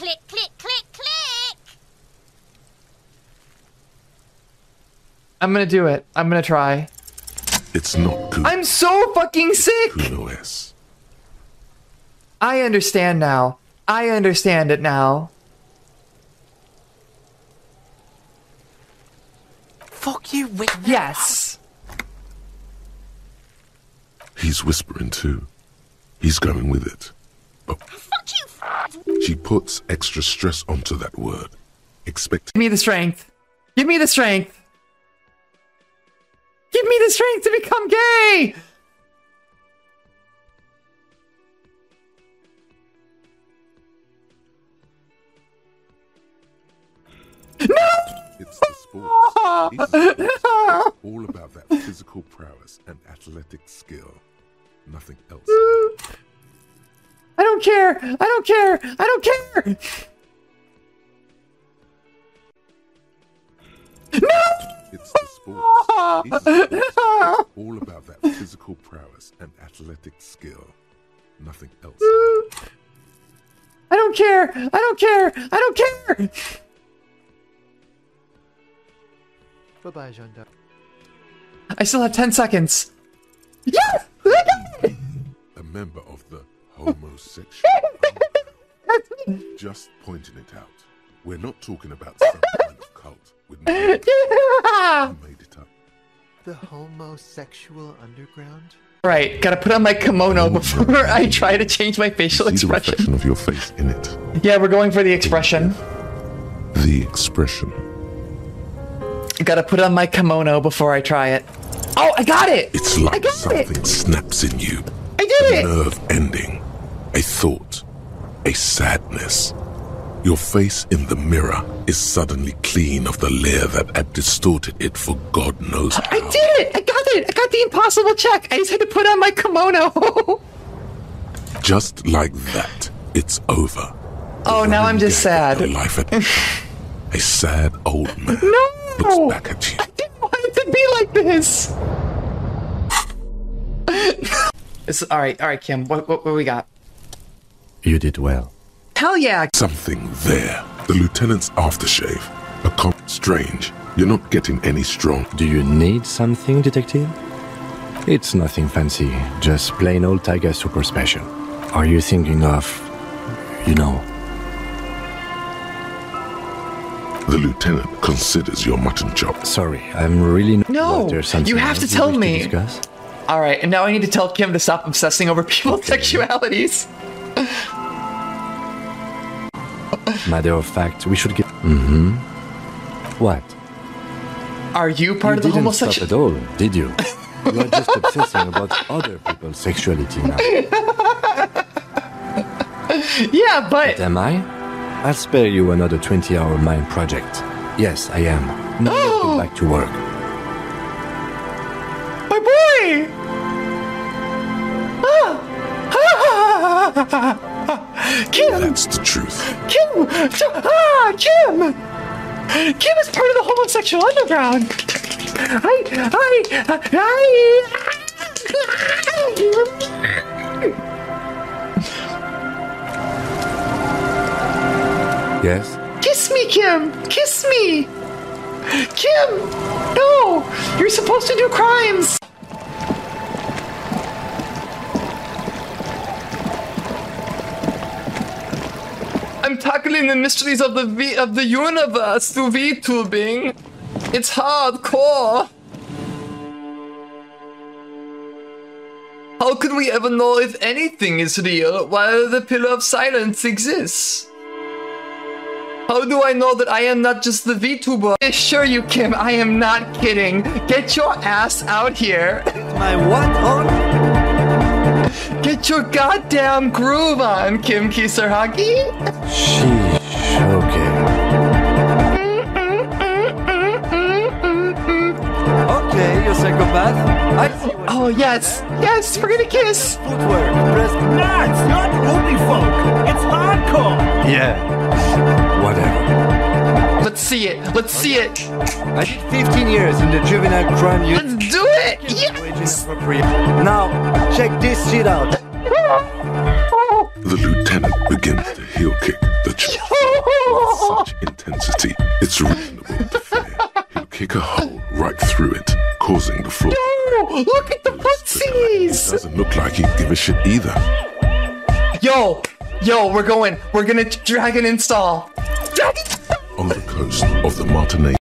click, click, click, click. I'm gonna do it. I'm gonna try. It's not Ku- I'm so fucking sick! Cuno S. I understand now. I understand it now. Fuck you, with Yes. He's whispering too. He's going with it. But Fuck you. She puts extra stress onto that word, expecting Give me the strength. Give me the strength. Give me the strength to become gay! No! it's the sports. It's the sports. all about that physical prowess and athletic skill. Nothing else. I don't care. I don't care. I don't care. No! It's the sports. It's the sports. all about that physical prowess and athletic skill. Nothing else. I don't care. I don't care. I don't care. Bye bye, Jean d'Arc. I still have 10 seconds. Yes! I got it! A member of the homosexual. Just pointing it out. We're not talking about some kind of cult with made it up. The homosexual underground? Right, gotta put on my kimono before I try to change my facial See the expression. reflection of your face in it. Yeah, we're going for the expression. The expression. Gotta put on my kimono before I try it. Oh, I got it! It's I like got something it! snaps in you. I did it! Nerve ending. A thought. A sadness. Your face in the mirror is suddenly clean of the layer that had distorted it for God knows how. I did it! I got it! I got the impossible check! I just had to put on my kimono! Just like that, it's over. oh, now I'm just sad. Your life at a sad old man No! looks back at you. I didn't want it to be like this! It's, all right, all right, Kim. What, what, what we got? You did well. Hell yeah! Something there. The lieutenant's aftershave. A com- strange. You're not getting any strong. Do you need something, detective? It's nothing fancy, just plain old Tiger Super Special. Are you thinking of, you know, The lieutenant considers your mutton chop. sorry, I'm really not. No, something you have to tell wish me. discuss? All right, and now I need to tell Kim to stop obsessing over people's sexualities. Matter of fact, we should get. Mm-hmm. What? Are you part you of the didn't stop at all, did you? You are just obsessing about other people's sexuality now. Yeah, but Am I? I'll spare you another 20 hour mind project. Yes, I am. Now let's get back to work. my boy. Kim, That's the truth. Kim, ah, Kim. Kim is part of the homosexual underground. I, I, I. Yes? Kiss me, Kim. Kiss me. Kim, no. You're supposed to do crimes. I'm tackling the mysteries of the v- of the universe through VTubing. It's hardcore. How could we ever know if anything is real while the pillar of silence exists? How do I know that I am not just the VTuber? I assure you, Kim, I am not kidding. Get your ass out here. My what on? Get your goddamn groove on, Kim Kitsuragi. Sheesh, okay. Okay, you psychopath. I see what Oh, yes. Yes, we're gonna kiss. footwork. Press Nah, it's not movie folk. It's hardcore. Yeah. Whatever. Let's see it. Let's see it. I did 15 years in the juvenile crime unit. Let's do it. Yes. Now, check this shit out. The lieutenant begins to heel kick the ch- such intensity, it's reasonable to fear he'll kick a hole right through it, causing the floor. Oh, look at the It footsies! doesn't look like he'd give a shit either. Yo, yo, we're going. We're gonna dragon install. Dragon. On the coast of the Martinaise.